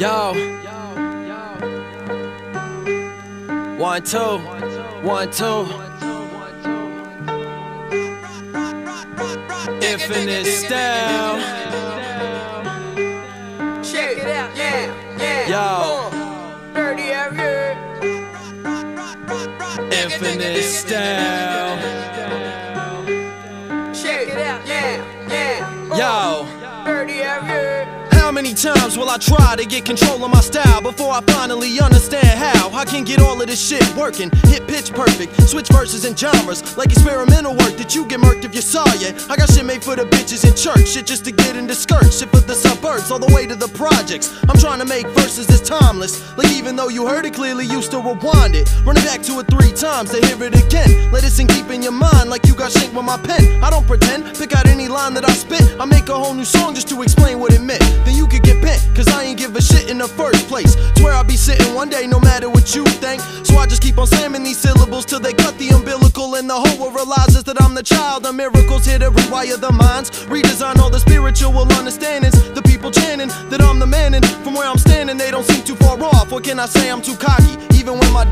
Yo. One, two. One, two. Infinite style. Check it out, yeah, yeah. Yo. Dirty area. Infinite style. Check it out, yeah, yeah. Yo. dirty area. How many times will I try to get control of my style before I finally understand how I can get all of this shit working? Hit pitch perfect, switch verses and genres like experimental work that you get murked if you saw it. I got shit made for the bitches in church, shit just to get into skirts, shit for the suburbs, all the way to the projects. I'm trying to make verses that's timeless, like even though you heard it clearly, you still rewind it. Run it back to it three times to hear it again. Let it sink deep in your mind like you got shanked with my pen. I don't pretend, pick out any line that I spit. I make a whole new song just to explain what it meant. Then the first place. Swear I'll be sitting one day, no matter what you think. So I just keep on slamming these syllables till they cut the umbilical, and the whole world realizes that I'm the child of miracles here to rewire the minds, redesign all the spiritual understandings. The people chanting that I'm the man, and from where I'm standing, they don't seem too far off. What can I say? I'm too cocky,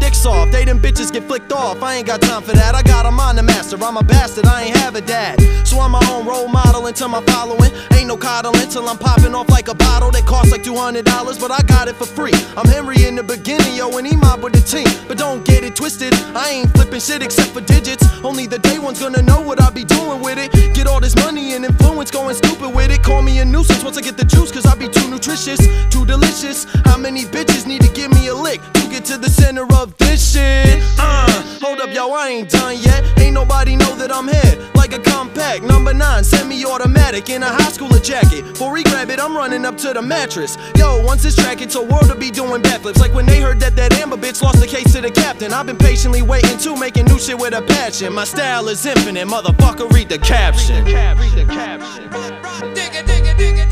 dick's off. They them bitches get flicked off. I ain't got time for that. I got a mind to master. I'm a bastard. I ain't have a dad, so I'm my own role model until my following. Ain't no coddling till I'm popping off like a bottle that costs like $200, but I got it for free. I'm Henry in the beginning, yo, and he mob with the team. But don't get it twisted, I ain't flipping shit except for digits. Only the day one's gonna know what I be doing with it. Get all this money and influence going stupid with it. Call me a nuisance once I get the juice, cause I be too nutritious, too delicious. How many bitches need to give me a lick to the center of this shit? Uh, hold up, yo, I ain't done yet. Ain't nobody know that I'm here. Like a compact, number nine, semi automatic in a high schooler jacket. Before he grab it, I'm running up to the mattress. Yo, once this track hits a world to be doing backflips. Like when they heard that that Amber bitch lost the case to the captain. I've been patiently waiting to making new shit with a passion. My style is infinite, motherfucker, read the caption. Read the caption. Digga, digga, digga.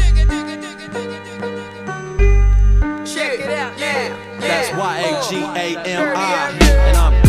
Check it out, yeah, yeah. That's Y A G A M I, and I'm